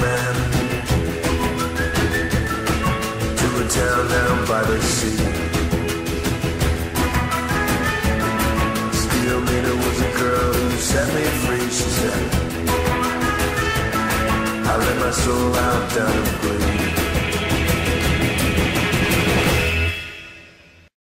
man to a town down by the sea. Steel meter was a girl who set me free, she said. I let my soul out down